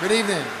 Good evening.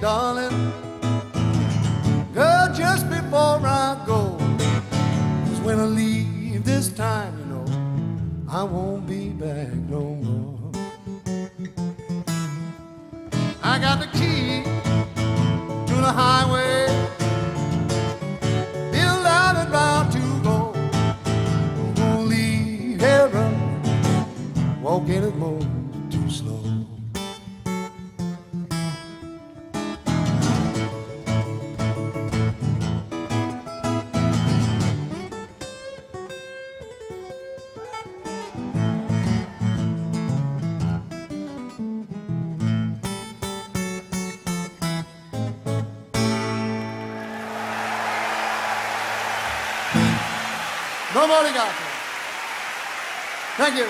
Darling. Good morning, Thank you.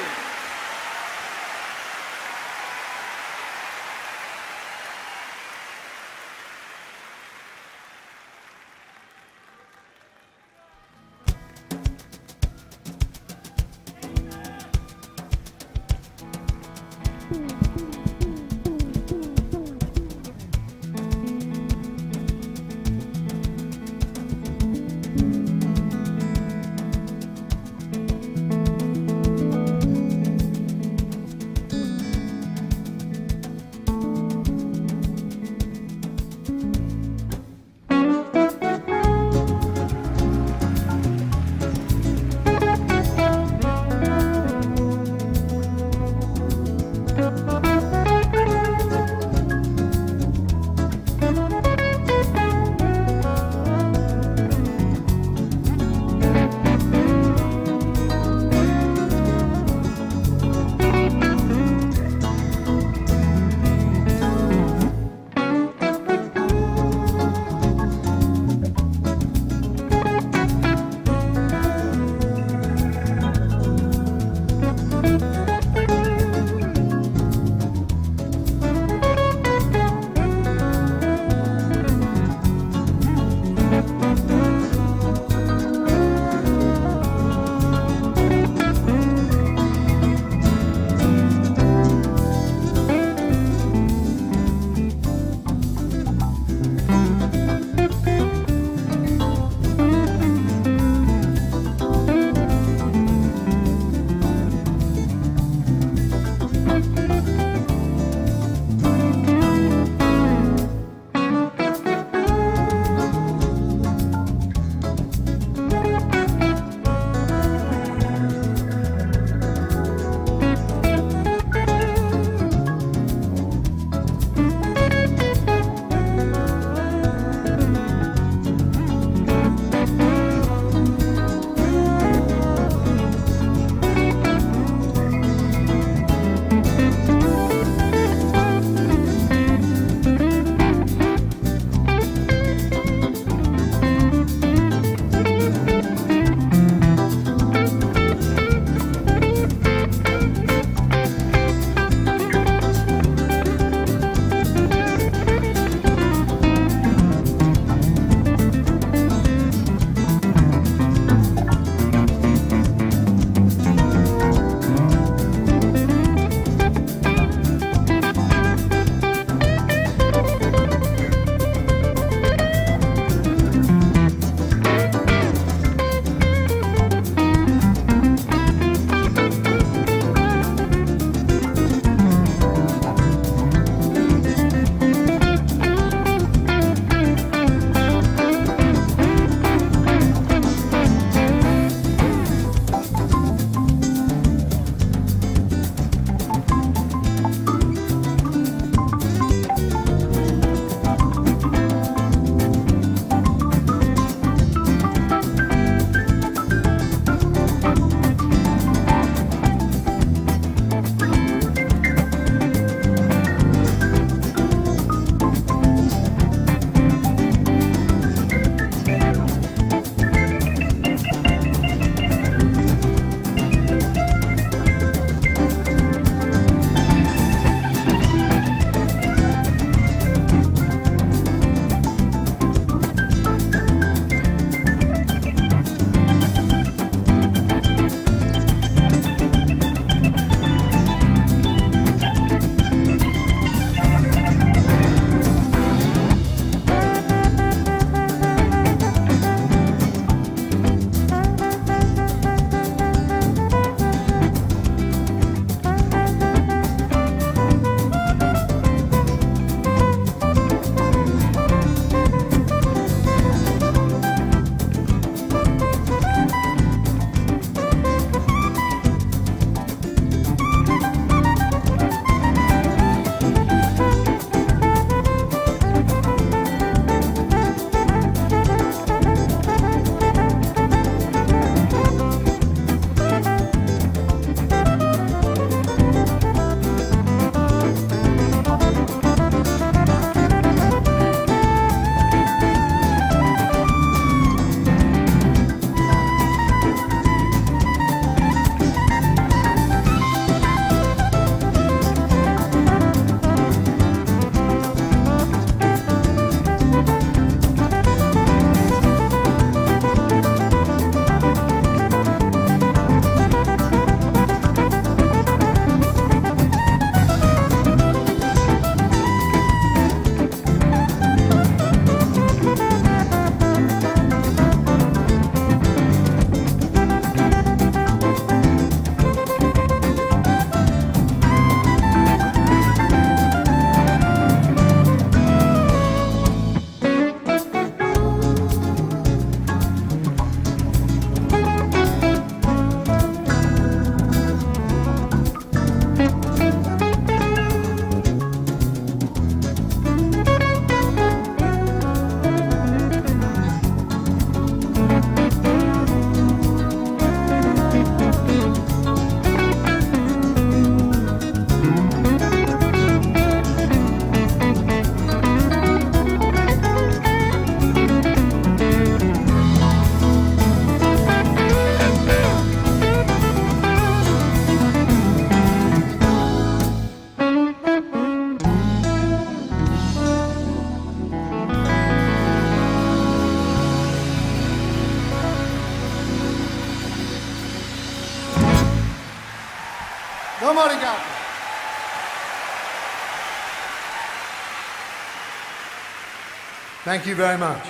Thank you very much.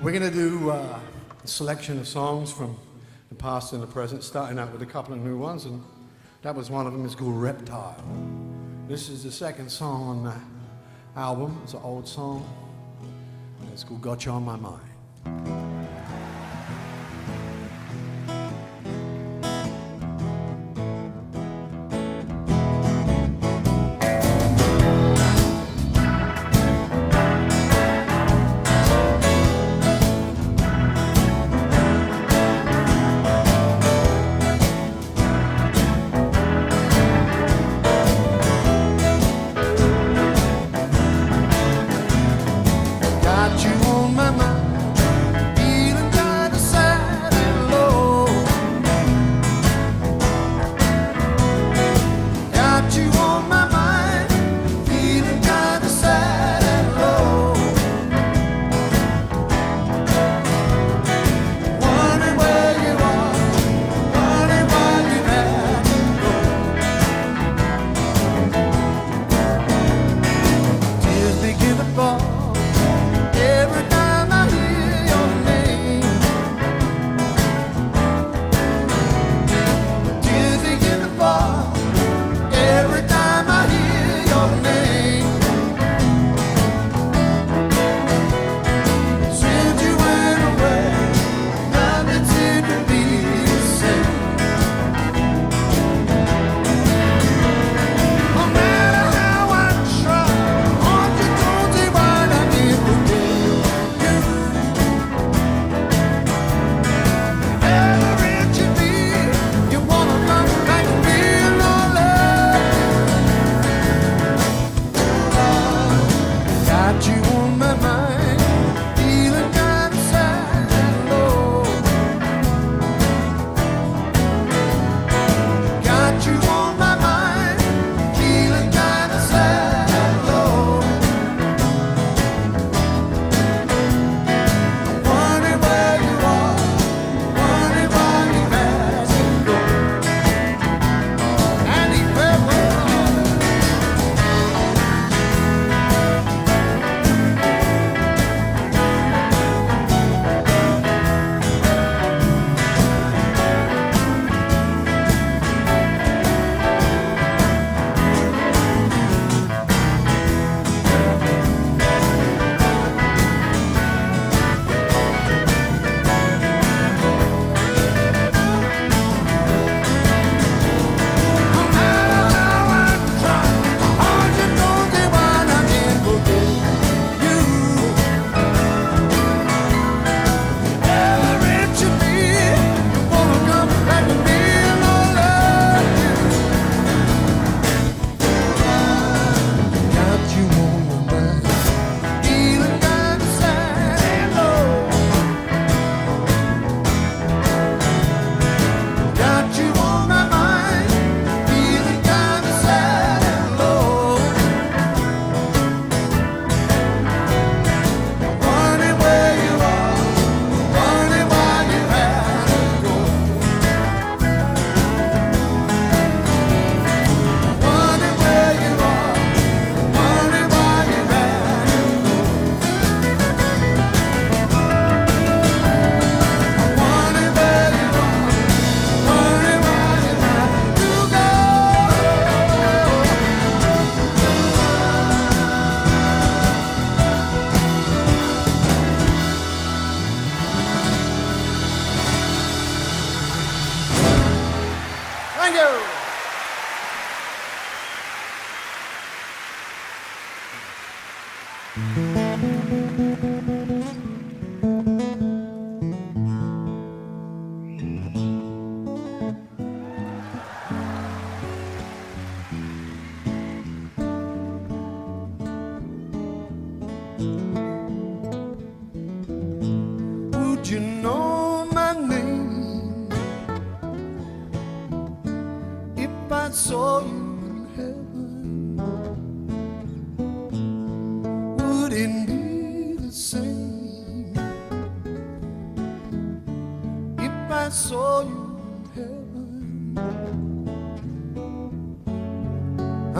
We're going to do uh, a selection of songs from the past and the present, starting out with a couple of new ones, and that was one of them. It's called Reptile. This is the second song on the album. It's an old song. It's called Got You On My Mind.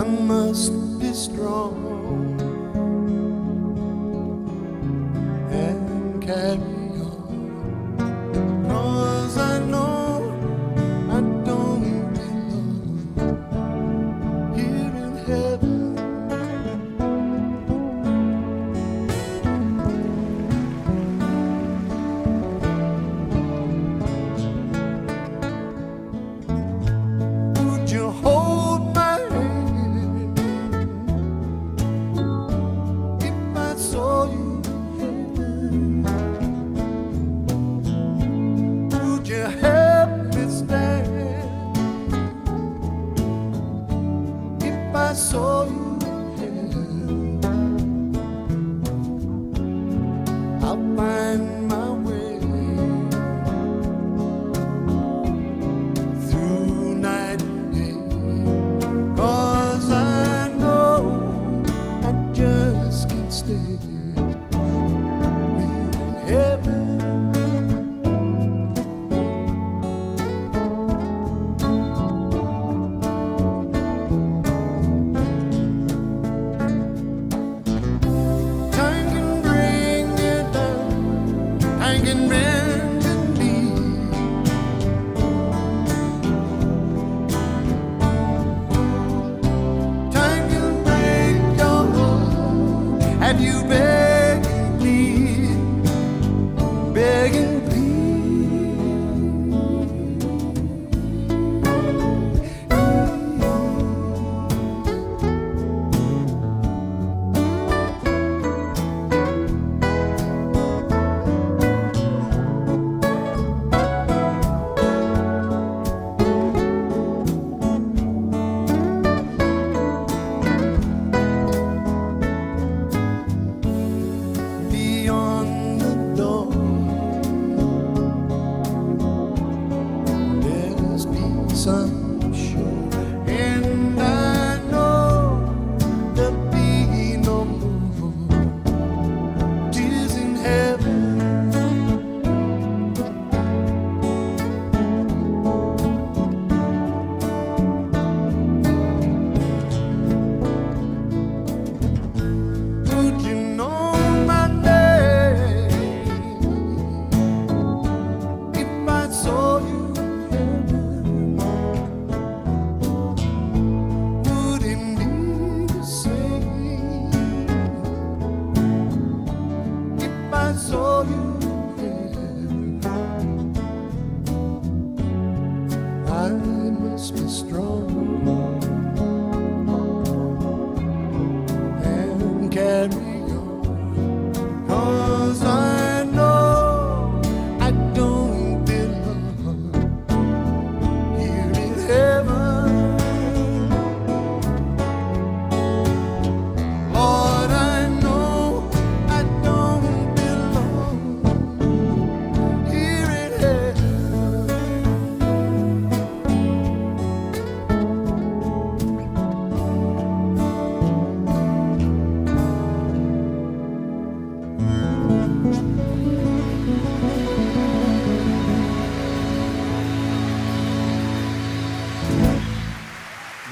I must be strong and carry.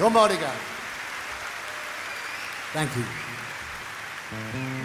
ரொம்ப obrigado. Thank you.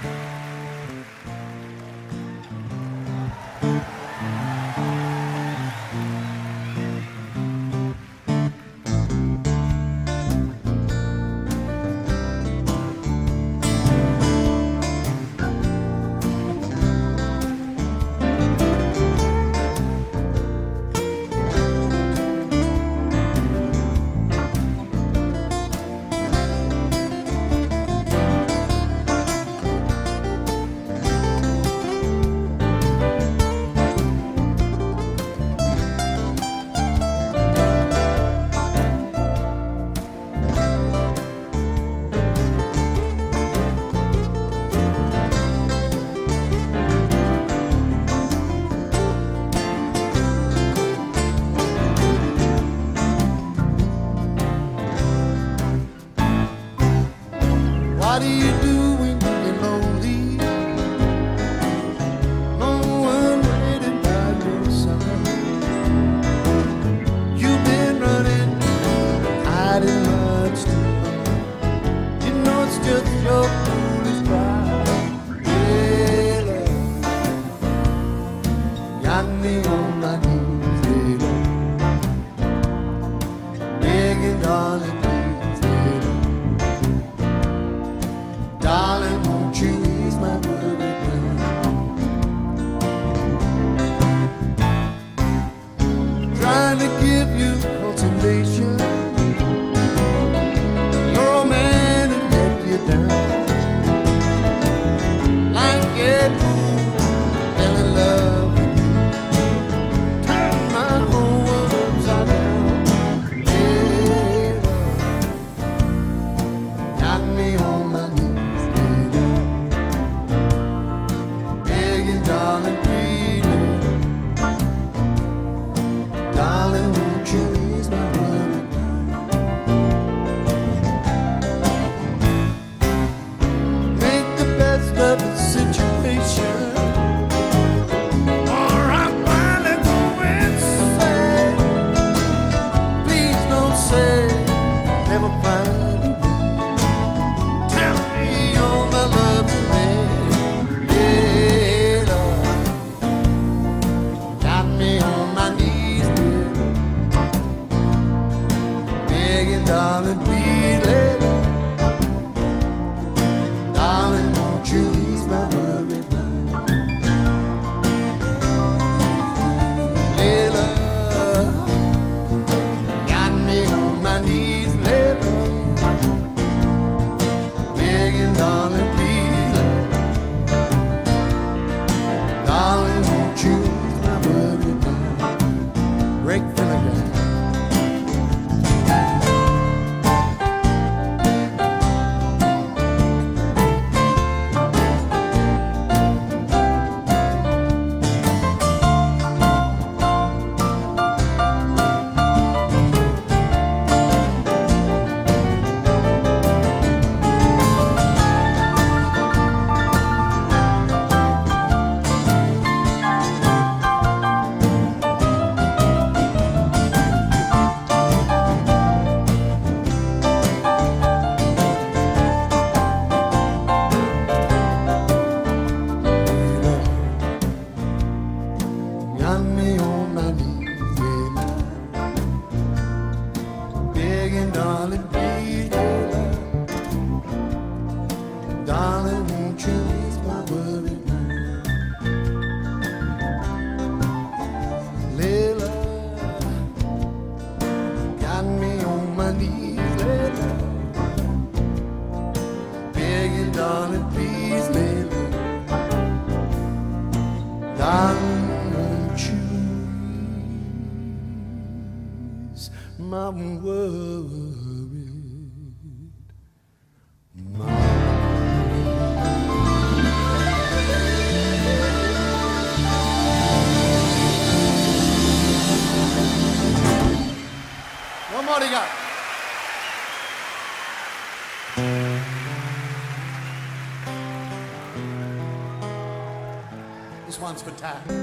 Oh,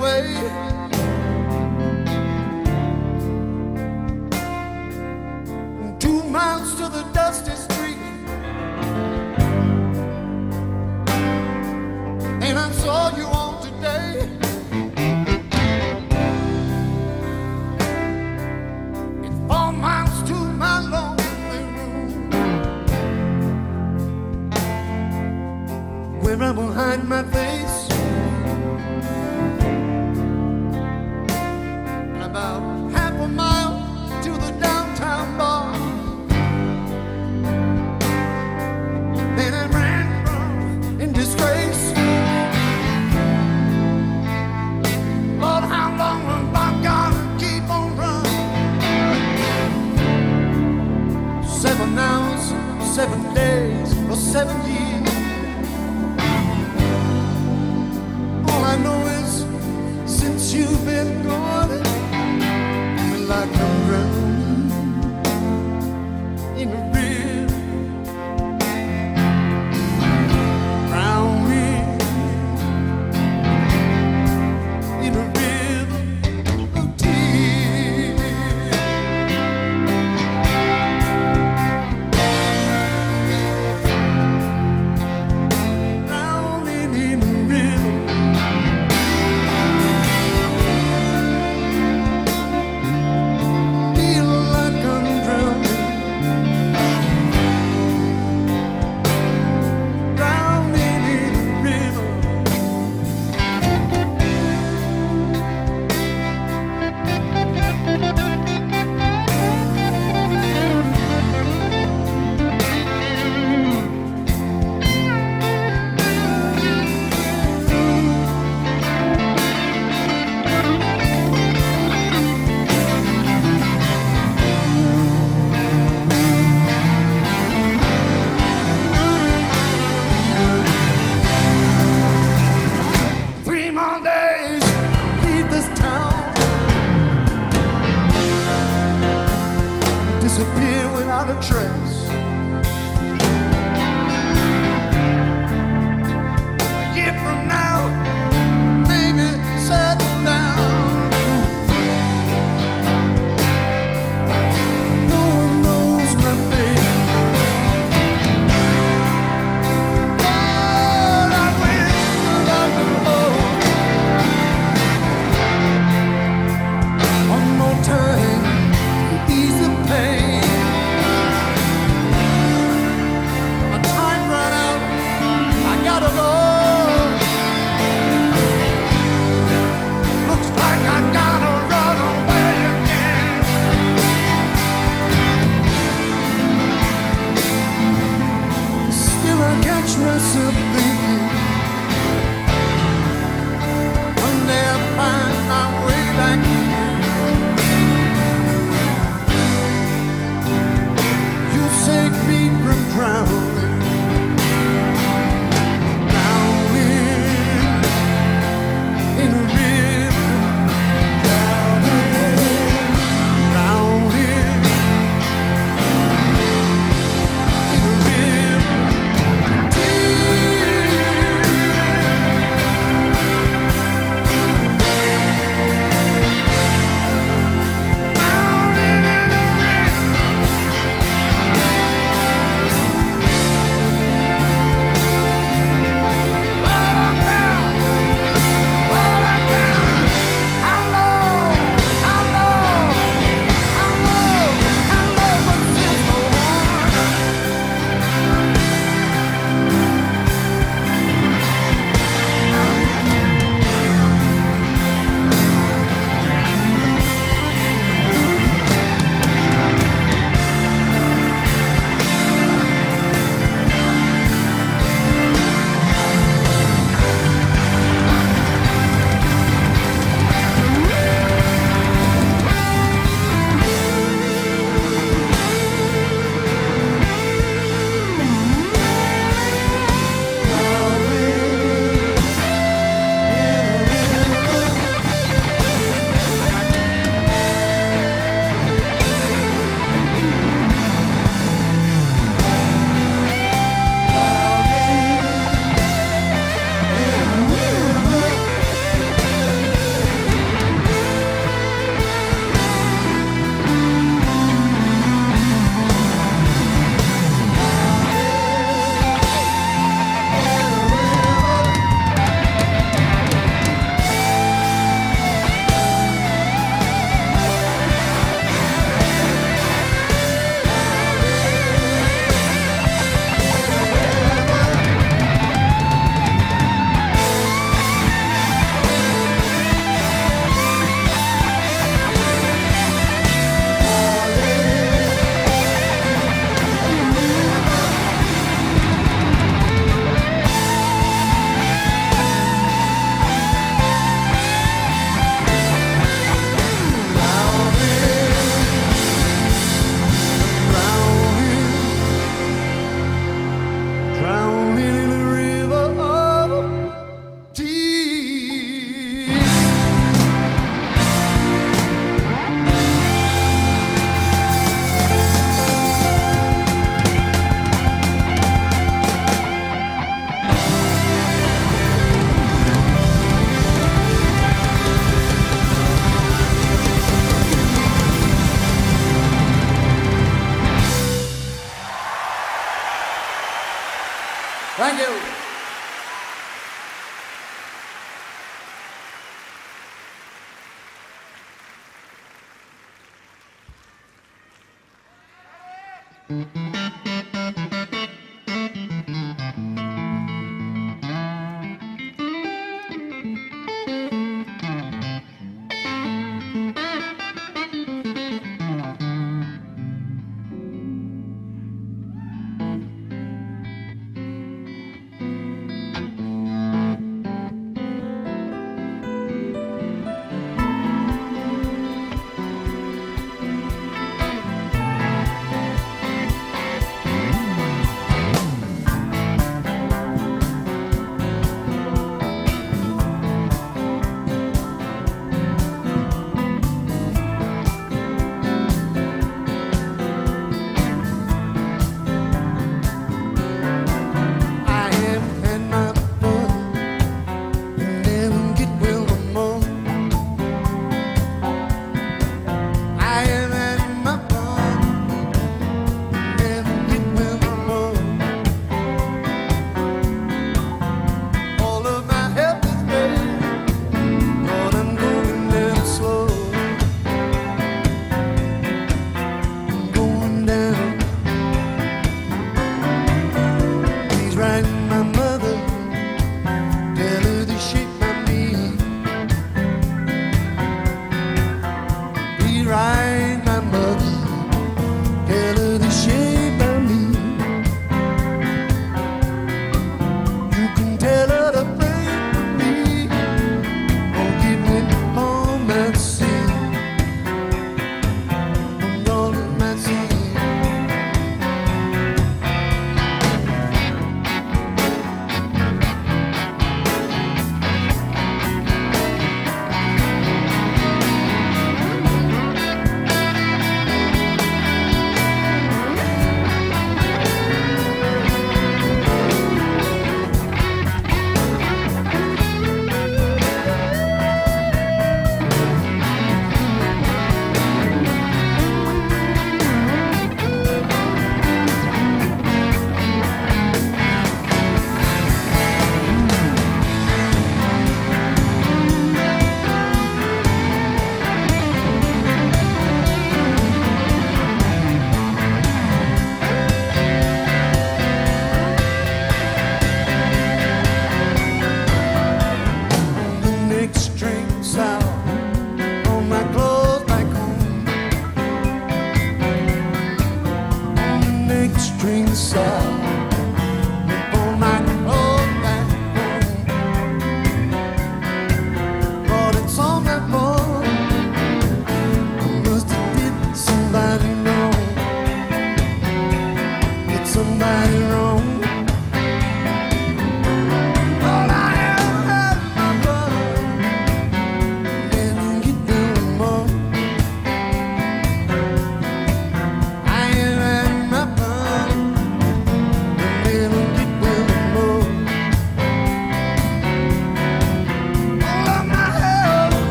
away.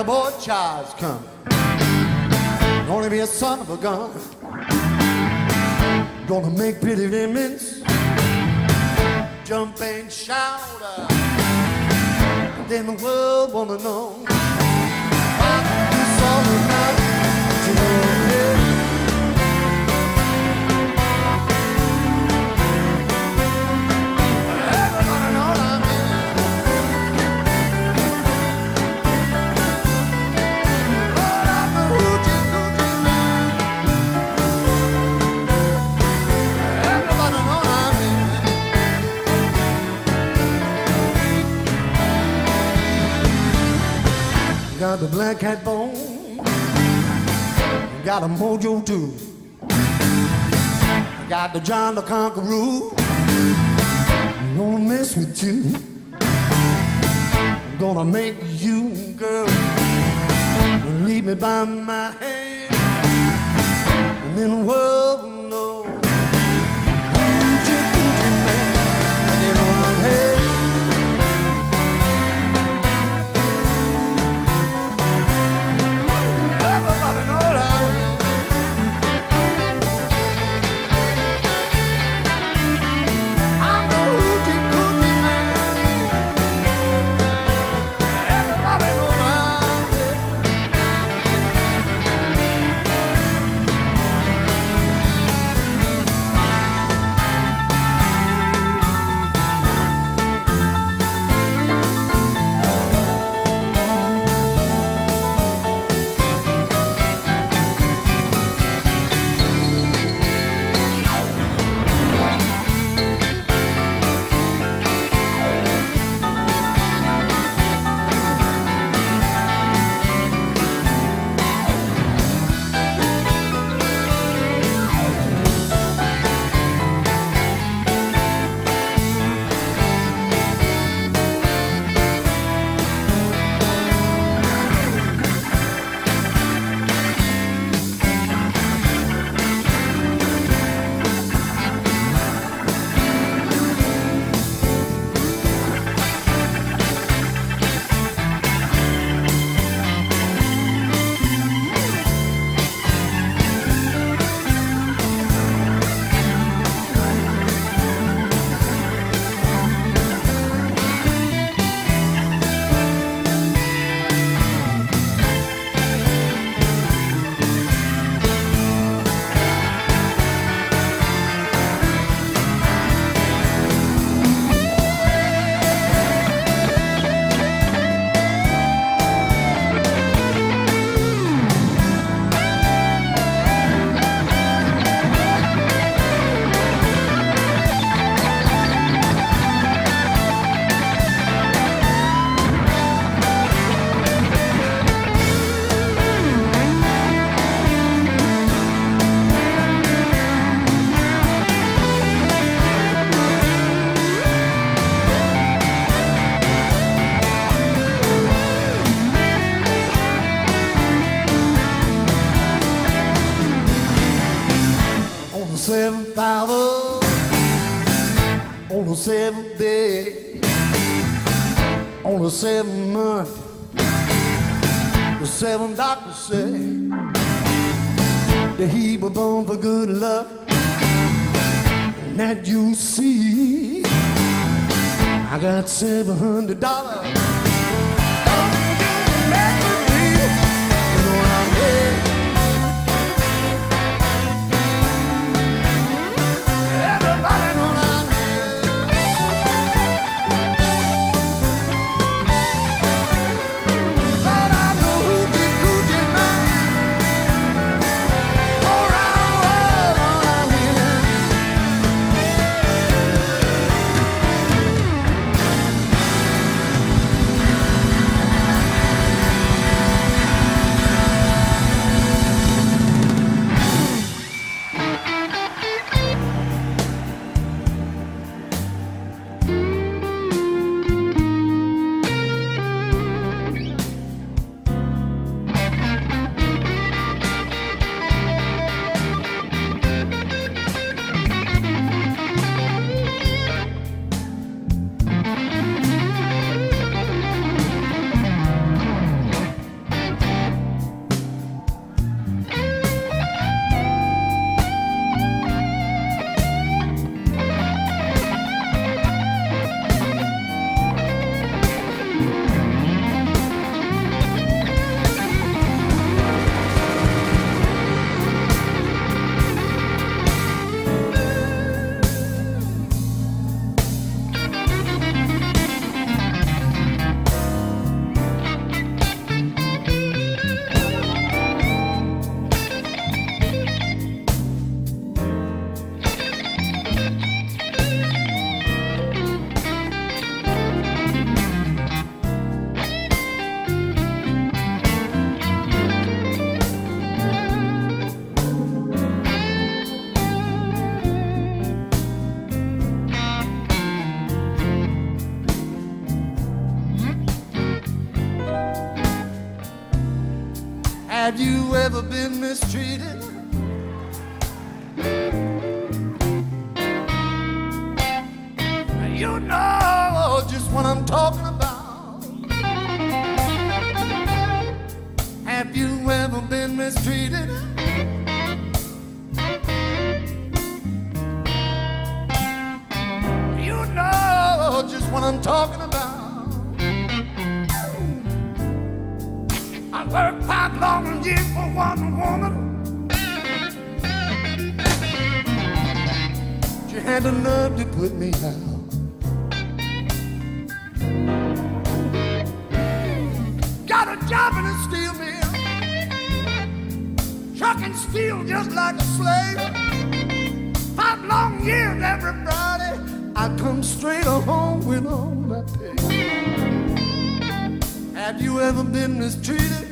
a boy child's coming. Gonna be a son of a gun. Gonna make pretty women's jump and shout. Then the world wanna know Got the black cat bone, got a mojo too. Got the John the Conqueror. I'm gonna mess with you. I'm gonna make you, girl, leave me by my hand. And then the that he was born for good luck, and that you see, I got seven hundred dollars. Pay. Have you ever been mistreated?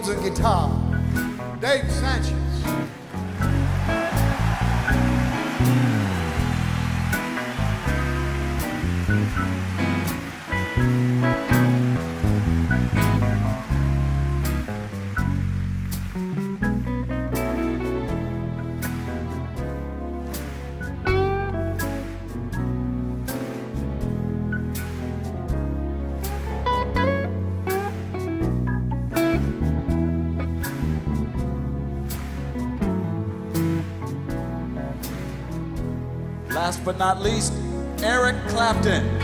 keyboards and guitar. Dave Sancious. but not least, Eric Clapton.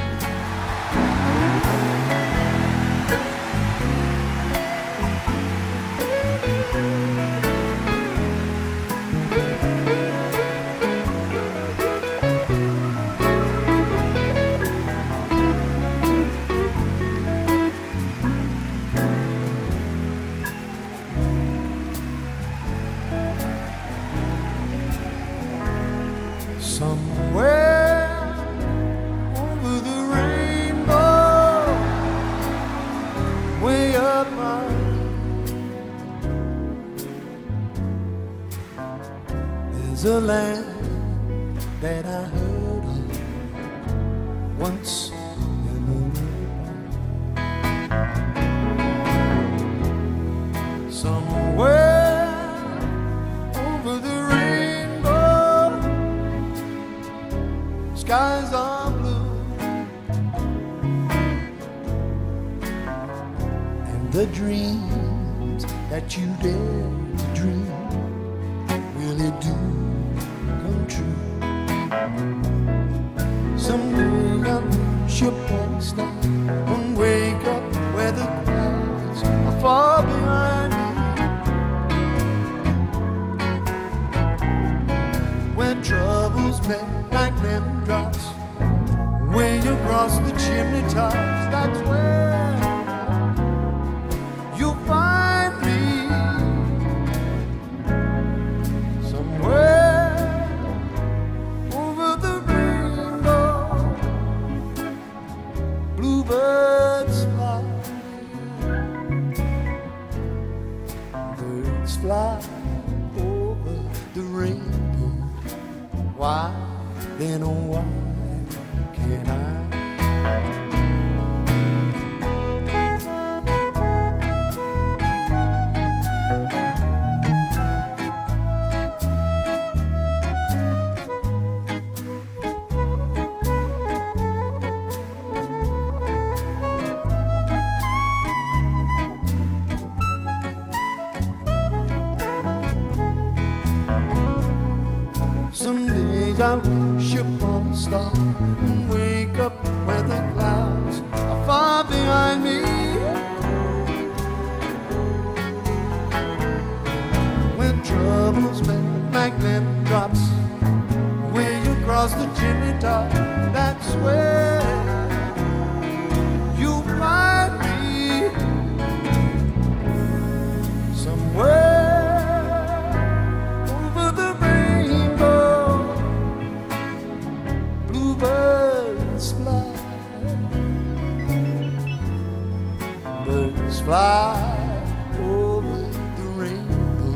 fly over the rainbow.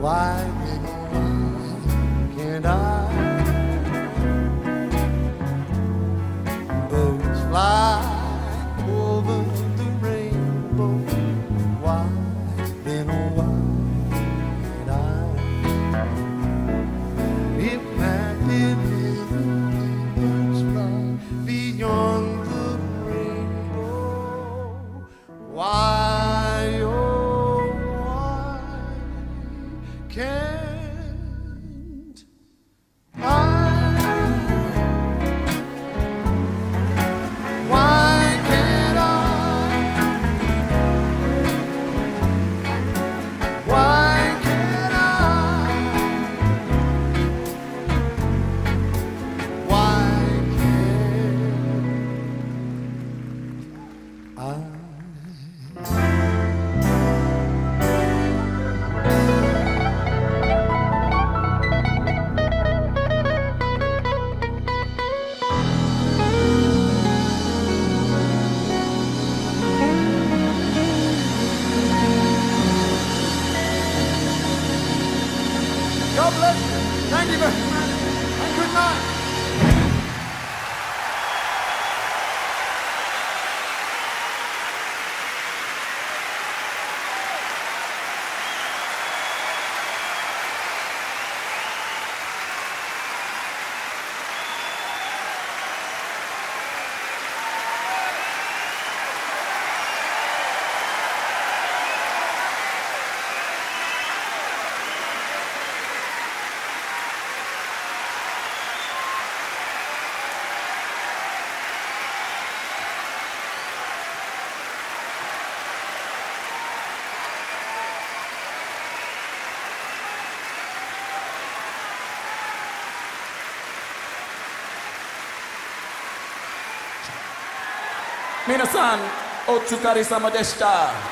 Why? 皆さん、お疲れ様でした。